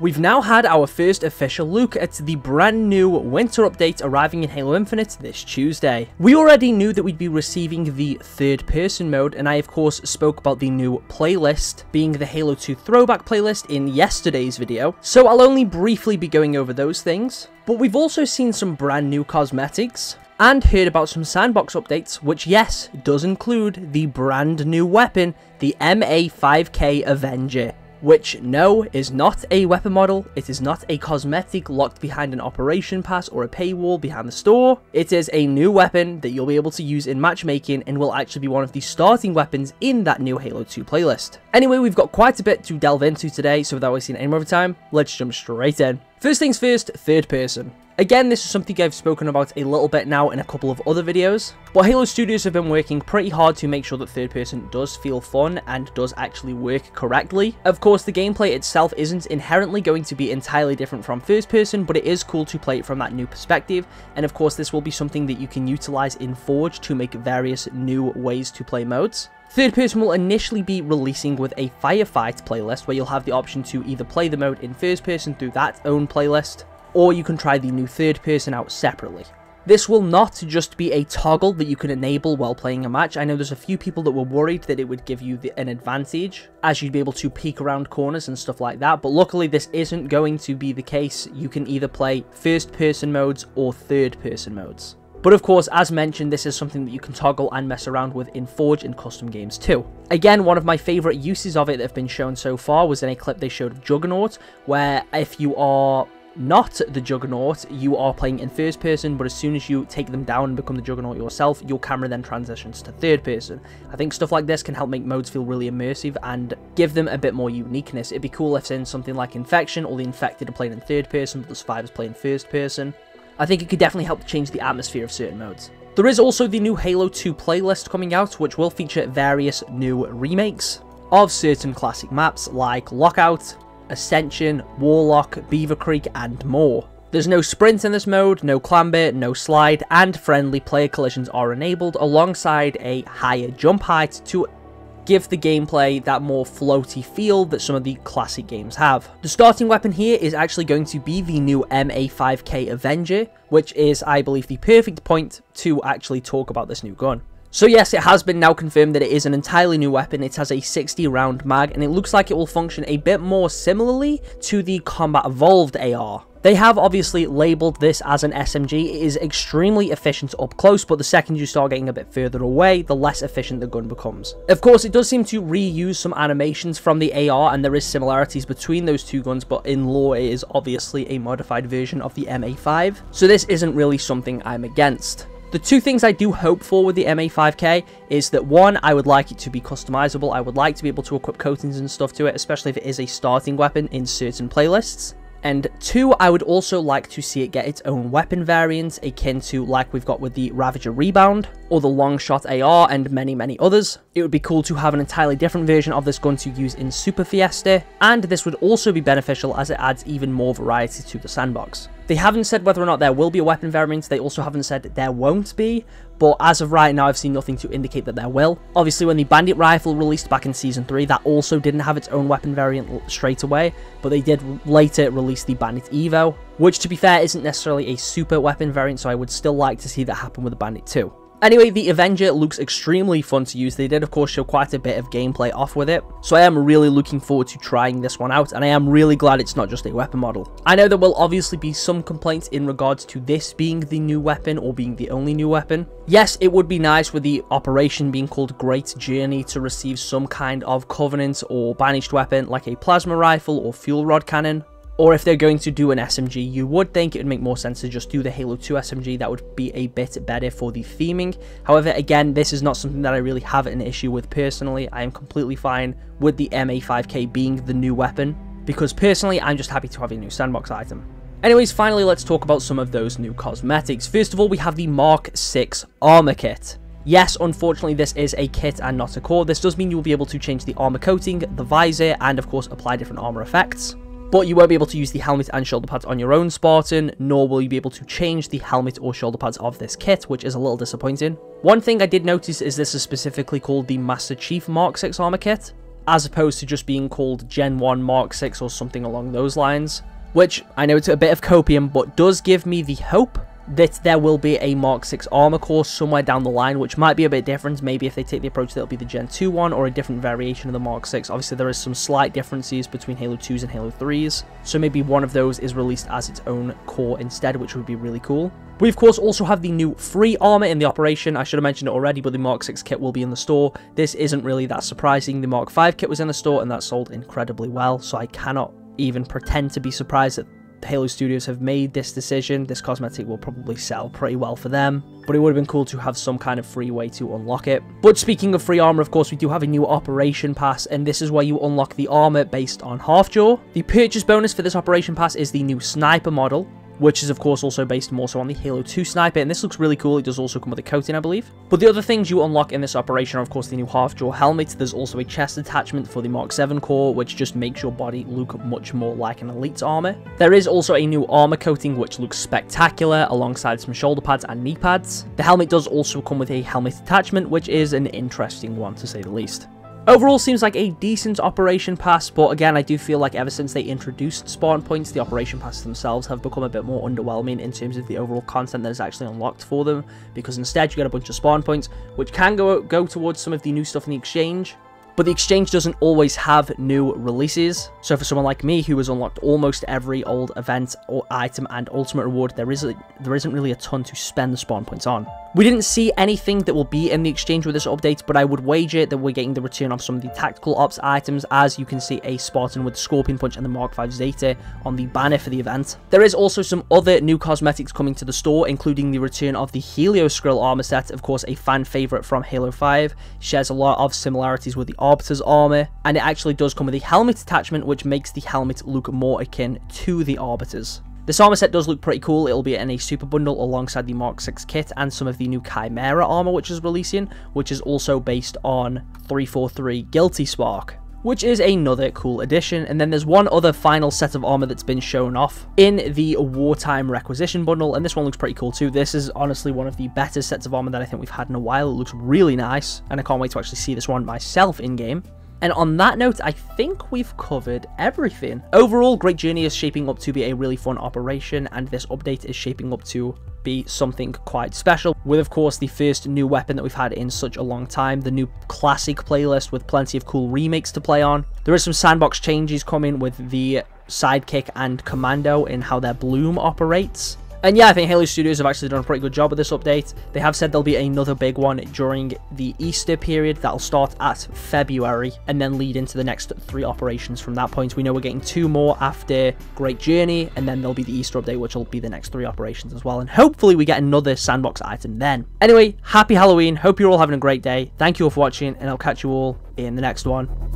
We've now had our first official look at the brand new winter update arriving in Halo Infinite this Tuesday. We already knew that we'd be receiving the third person mode and I of course spoke about the new playlist being the Halo 2 throwback playlist in yesterday's video, so I'll only briefly be going over those things. But we've also seen some brand new cosmetics, and heard about some sandbox updates, which yes, does include the brand new weapon, the MA5K Avenger which no, is not a weapon model, it is not a cosmetic locked behind an operation pass or a paywall behind the store, it is a new weapon that you'll be able to use in matchmaking and will actually be one of the starting weapons in that new Halo 2 playlist. Anyway, we've got quite a bit to delve into today, so without wasting any more time, let's jump straight in. First things first, third person. Again, this is something I've spoken about a little bit now in a couple of other videos, but Halo Studios have been working pretty hard to make sure that third person does feel fun and does actually work correctly. Of course, the gameplay itself isn't inherently going to be entirely different from first person, but it is cool to play it from that new perspective, and of course this will be something that you can utilize in Forge to make various new ways to play modes. Third person will initially be releasing with a firefight playlist where you'll have the option to either play the mode in first person through that own playlist, or you can try the new third person out separately. This will not just be a toggle that you can enable while playing a match. I know there's a few people that were worried that it would give you the, an advantage as you'd be able to peek around corners and stuff like that, but luckily this isn't going to be the case. You can either play first person modes or third person modes. But of course, as mentioned, this is something that you can toggle and mess around with in Forge and custom games too. Again, one of my favourite uses of it that have been shown so far was in a clip they showed of Juggernaut, where if you are not the Juggernaut, you are playing in first person, but as soon as you take them down and become the Juggernaut yourself, your camera then transitions to third person. I think stuff like this can help make modes feel really immersive and give them a bit more uniqueness. It'd be cool if in something like Infection, all the infected are playing in third person, but the survivors play in first person. I think it could definitely help change the atmosphere of certain modes. There is also the new Halo 2 playlist coming out, which will feature various new remakes of certain classic maps like Lockout, Ascension, Warlock, Beaver Creek, and more. There's no sprint in this mode, no clamber, no slide, and friendly player collisions are enabled alongside a higher jump height to give the gameplay that more floaty feel that some of the classic games have. The starting weapon here is actually going to be the new MA5K Avenger, which is, I believe, the perfect point to actually talk about this new gun. So yes, it has been now confirmed that it is an entirely new weapon. It has a 60 round mag and it looks like it will function a bit more similarly to the Combat Evolved AR. They have obviously labelled this as an SMG. It is extremely efficient up close, but the second you start getting a bit further away, the less efficient the gun becomes. Of course, it does seem to reuse some animations from the AR, and there is similarities between those two guns, but in lore it is obviously a modified version of the MA5, so this isn't really something I'm against. The two things I do hope for with the MA5K is that one, I would like it to be customizable. I would like to be able to equip coatings and stuff to it, especially if it is a starting weapon in certain playlists. And two, I would also like to see it get its own weapon variant, akin to like we've got with the Ravager Rebound, or the Longshot AR, and many, many others. It would be cool to have an entirely different version of this gun to use in Super Fiesta, and this would also be beneficial as it adds even more variety to the sandbox. They haven't said whether or not there will be a weapon variant, they also haven't said there won't be, but as of right now I've seen nothing to indicate that there will. Obviously when the Bandit Rifle released back in Season 3, that also didn't have its own weapon variant straight away, but they did later release the Bandit Evo, which to be fair isn't necessarily a super weapon variant, so I would still like to see that happen with the Bandit 2. Anyway, the Avenger looks extremely fun to use. They did, of course, show quite a bit of gameplay off with it. So I am really looking forward to trying this one out, and I am really glad it's not just a weapon model. I know there will obviously be some complaints in regards to this being the new weapon or being the only new weapon. Yes, it would be nice with the operation being called Great Journey to receive some kind of Covenant or Banished weapon like a plasma rifle or fuel rod cannon, or if they're going to do an SMG, you would think it would make more sense to just do the Halo 2 SMG. That would be a bit better for the theming. However, again, this is not something that I really have an issue with personally. I am completely fine with the MA5K being the new weapon, because personally, I'm just happy to have a new sandbox item. Anyways, finally, let's talk about some of those new cosmetics. First of all, we have the Mark 6 armor kit. Yes, unfortunately, this is a kit and not a core. This does mean you will be able to change the armor coating, the visor, and of course apply different armor effects but you won't be able to use the helmet and shoulder pads on your own Spartan, nor will you be able to change the helmet or shoulder pads of this kit, which is a little disappointing. One thing I did notice is this is specifically called the Master Chief Mark 6 armor kit, as opposed to just being called Gen 1 Mark 6 or something along those lines. Which, I know it's a bit of copium, but does give me the hope that there will be a Mark 6 armor core somewhere down the line, which might be a bit different. Maybe if they take the approach that it'll be the Gen 2 one or a different variation of the Mark 6. Obviously, there is some slight differences between Halo 2s and Halo 3s, so maybe one of those is released as its own core instead, which would be really cool. We, of course, also have the new free armor in the operation. I should have mentioned it already, but the Mark 6 kit will be in the store. This isn't really that surprising. The Mark 5 kit was in the store, and that sold incredibly well, so I cannot even pretend to be surprised that Halo Studios have made this decision. This cosmetic will probably sell pretty well for them, but it would have been cool to have some kind of free way to unlock it. But speaking of free armor, of course, we do have a new Operation Pass, and this is where you unlock the armor based on Halfjaw. The purchase bonus for this Operation Pass is the new Sniper model, which is of course also based more so on the Halo 2 sniper, and this looks really cool. It does also come with a coating, I believe. But the other things you unlock in this operation are of course the new half-jaw helmet. There's also a chest attachment for the Mark 7 core, which just makes your body look much more like an elite's armor. There is also a new armor coating, which looks spectacular, alongside some shoulder pads and knee pads. The helmet does also come with a helmet attachment, which is an interesting one to say the least. Overall, seems like a decent Operation Pass, but again, I do feel like ever since they introduced spawn points, the Operation Passes themselves have become a bit more underwhelming in terms of the overall content that is actually unlocked for them, because instead you get a bunch of spawn points, which can go, go towards some of the new stuff in the exchange, but the exchange doesn't always have new releases. So for someone like me who has unlocked almost every old event or item and ultimate reward, there, is a, there isn't really a ton to spend the spawn points on. We didn't see anything that will be in the exchange with this update, but I would wager that we're getting the return of some of the tactical ops items, as you can see a Spartan with the Scorpion Punch and the Mark V Zeta on the banner for the event. There is also some other new cosmetics coming to the store, including the return of the Helioskrill armor set, of course a fan favorite from Halo 5, shares a lot of similarities with the Arbiter's armor, and it actually does come with a helmet attachment, which makes the helmet look more akin to the Arbiter's. This armor set does look pretty cool, it'll be in a super bundle alongside the Mark 6 kit and some of the new Chimera armor which is releasing, which is also based on 343 Guilty Spark which is another cool addition. And then there's one other final set of armor that's been shown off in the Wartime Requisition Bundle, and this one looks pretty cool too. This is honestly one of the better sets of armor that I think we've had in a while. It looks really nice, and I can't wait to actually see this one myself in-game. And on that note, I think we've covered everything. Overall, Great Journey is shaping up to be a really fun operation, and this update is shaping up to be something quite special, with of course the first new weapon that we've had in such a long time, the new classic playlist with plenty of cool remakes to play on. There is some sandbox changes coming with the sidekick and commando in how their bloom operates. And yeah, I think Halo Studios have actually done a pretty good job with this update. They have said there'll be another big one during the Easter period that'll start at February and then lead into the next three operations from that point. We know we're getting two more after Great Journey, and then there'll be the Easter update, which will be the next three operations as well. And hopefully we get another sandbox item then. Anyway, happy Halloween. Hope you're all having a great day. Thank you all for watching, and I'll catch you all in the next one.